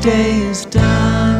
day is done.